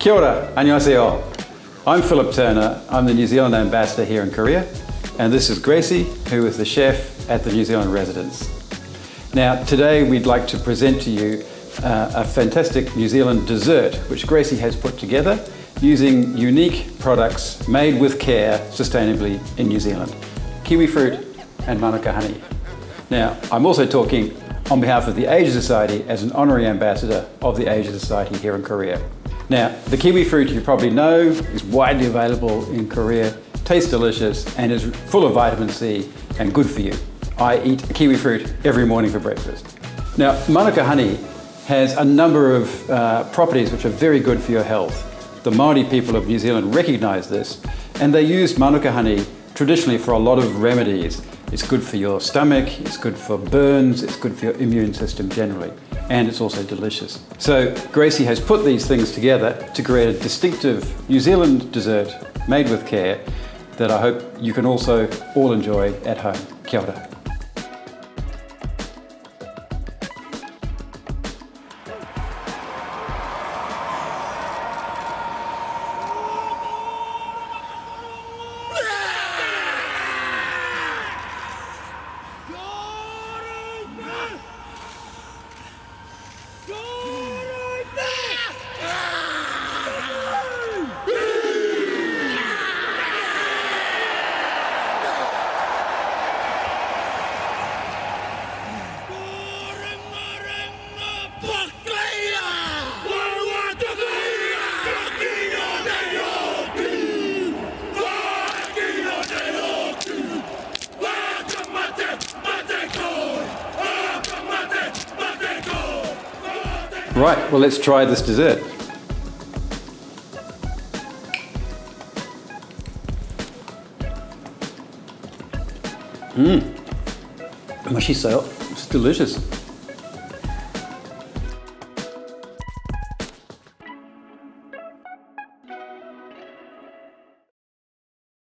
Kia ora, annyeonghaseyo. I'm Philip Turner. I'm the New Zealand ambassador here in Korea. And this is Gracy, who is the chef at the New Zealand residence. Now, today we'd like to present to you uh, a fantastic New Zealand dessert which Gracy has put together using unique products made with care sustainably in New Zealand. Kiwi fruit and Manuka honey. Now, I'm also talking on behalf of the Asia Society as an honorary ambassador of the Asia Society here in Korea. Now, the kiwi fruit you probably know is widely available in Korea, tastes delicious and is full of vitamin C and good for you. I eat kiwi fruit every morning for breakfast. Now, Manuka honey has a number of uh, properties which are very good for your health. The Maori people of New Zealand recognize this and they use Manuka honey traditionally for a lot of remedies. It's good for your stomach, it's good for burns, it's good for your immune system generally, and it's also delicious. So Gracy has put these things together to create a distinctive New Zealand dessert made with care that I hope you can also all enjoy at home. Kia ora. Right, well let's try this dessert. Mmm, mushy so it's delicious.